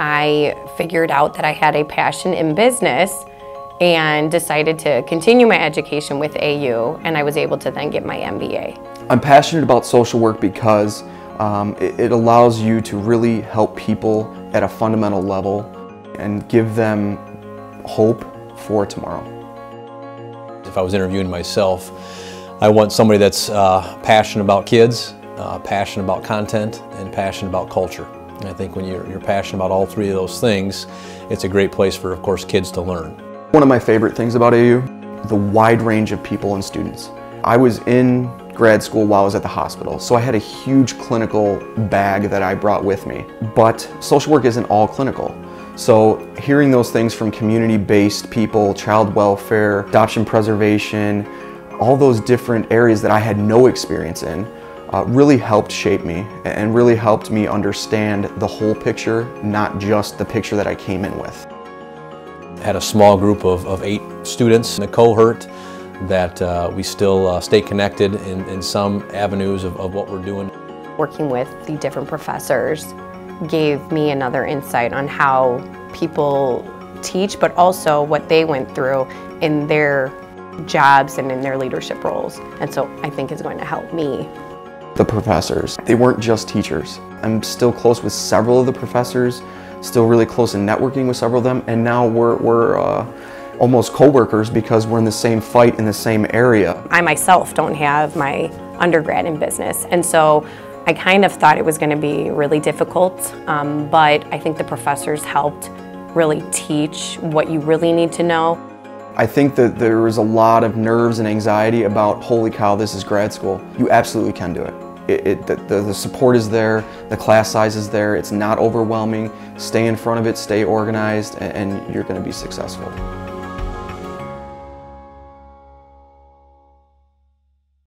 I figured out that I had a passion in business and decided to continue my education with AU and I was able to then get my MBA. I'm passionate about social work because um, it, it allows you to really help people at a fundamental level and give them hope for tomorrow. If I was interviewing myself, I want somebody that's uh, passionate about kids, uh, passionate about content, and passionate about culture. I think when you're, you're passionate about all three of those things, it's a great place for, of course, kids to learn. One of my favorite things about AU, the wide range of people and students. I was in grad school while I was at the hospital, so I had a huge clinical bag that I brought with me. But social work isn't all clinical. So hearing those things from community-based people, child welfare, adoption preservation, all those different areas that I had no experience in, uh, really helped shape me and really helped me understand the whole picture, not just the picture that I came in with. Had a small group of, of eight students in the cohort that uh, we still uh, stay connected in, in some avenues of, of what we're doing. Working with the different professors gave me another insight on how people teach, but also what they went through in their jobs and in their leadership roles. And so I think is going to help me. The professors, they weren't just teachers. I'm still close with several of the professors, still really close in networking with several of them, and now we're, we're uh, almost co-workers because we're in the same fight in the same area. I myself don't have my undergrad in business, and so I kind of thought it was going to be really difficult, um, but I think the professors helped really teach what you really need to know. I think that there was a lot of nerves and anxiety about, holy cow, this is grad school. You absolutely can do it. It, it the, the support is there, the class size is there, it's not overwhelming. Stay in front of it, stay organized, and, and you're going to be successful.